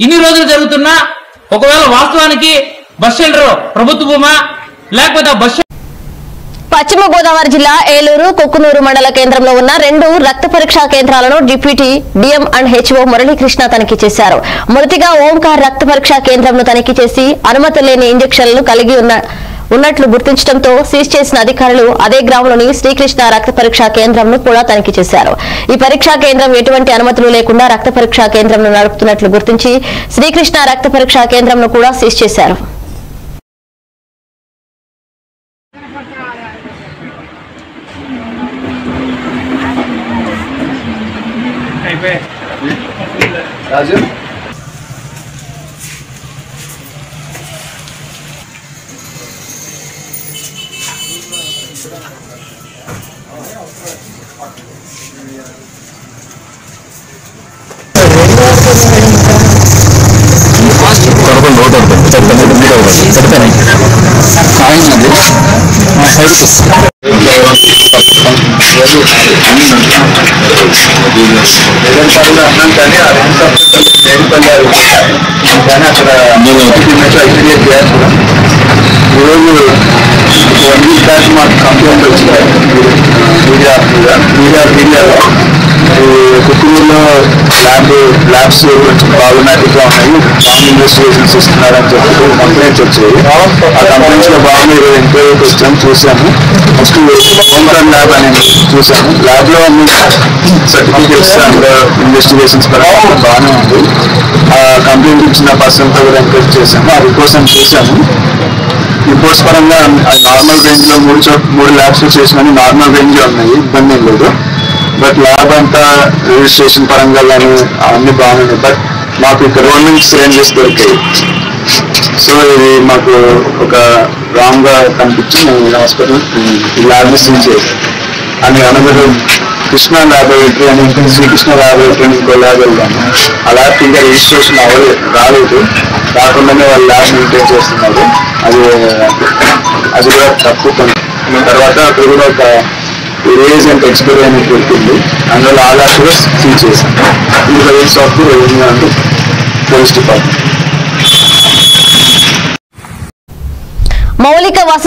ఇన్ని రోజులు జరుగుతున్నా ఒకవేళ వాస్తవానికి బస్ షెల్టర్ ప్రభుత్వ భూమా లేకపోతే బస్ పశ్చిమ గోదావరి జిల్లా ఏలూరు కుక్కునూరు మండల కేంద్రంలో ఉన్న రెండు రక్త పరీక్షా కేంద్రాలను deputy DM and HO Muralikrishna తనిఖీ చేశారు. మొదటిగా ఓంకార్ రక్త పరీక్షా కేంద్రంను తనిఖీ చేసి అనుమతి లేని ఇంజెక్షన్లను కలిగి ఉన్న ఉన్నట్లు గుర్తించడంతో సీజ్ చేసిన అధికారులు అదే గ్రామంలోని శ్రీకృష్ణ రక్త పరీక్షా కేంద్రంను కూడా తనిఖీ చేశారు. ఈ పరీక్షా కేంద్రం ఎటువంటి అనుమతులు లేకుండా రక్త పరీక్షా కేంద్రంను నడుపుతున్నట్లు గుర్తించి శ్రీకృష్ణ రక్త పరీక్షా కేంద్రంను కూడా సీజ్ చేశారు. Raju? Gracias. One week back మాకు కంప్లైంట్ వచ్చినాయి మీడియా మీడియా మీడియాలో కుక్కూరులో ల్యాబ్ ల్యాబ్స్ కొంచెం ప్రాబ్లమాటిక్గా ఉన్నాయి బాంబు ఇన్వెస్టిగేషన్స్ ఇస్తున్నారని చెప్పి కంప్లైంట్స్ వచ్చాయి ఆ కంప్లైంట్స్లో బాగా ఈరోజు ఎంక్వైరీకి వచ్చాము చూసాము ఫస్ట్ ఓంకార్ ల్యాబ్ అని చూసాము ల్యాబ్లో అన్ని సర్టిఫికేట్స్ అండ్ ఇన్వెస్టిగేషన్స్ పరంగా బాగానే ఉంది. ఆ కంప్లైంట్ ఇచ్చిన పర్సన్తో కూడా ఎంక్వైరీ చేసాము ఆ రిపోర్ట్స్ అని చూసాము రిపోర్ట్స్ పరంగా నార్మల్ రేంజ్లో మూడు చోట్ మూడు ల్యాబ్స్ చేసినవి నార్మల్ రేంజ్లో ఉన్నాయి. ఇబ్బంది ఏం లేదు. బట్ ల్యాబ్ అంతా రిజిస్ట్రేషన్ పరంగా కానీ అవన్నీ బాగున్నాయి బట్ మాకు ఇక్కడ రోలింగ్ సిలిండర్స్ దొరికాయి. సో ఇది మాకు ఒక రాంగ్గా కనిపించి మేము హాస్పిటల్ ఈ ల్యాబ్ని సీల్ చేసాం అని అనగా కృష్ణ ల్యాబొరేటరీ అని శ్రీకృష్ణ ల్యాబొరేటరీ అని ఇంకో ల్యాబ్ వెళ్దాము ఆ ల్యాబ్ ఇంకా రిజిస్ట్రేషన్ అవ్వలేదు రాలేదు. రాకుండానే వాళ్ళు ల్యాబ్ మెయింటైన్ చేస్తున్నారు. అది అది కూడా తప్పు తర్వాత అక్కడ కూడా ఒక రేజ్ అండ్ ఎక్స్పైరీ అనేది దొరికింది అందువల్ల ఆ ల్యాబ్ కూడా సీల్ చేశాం. ఇంకా raids of revenue and police department. మౌలిక వస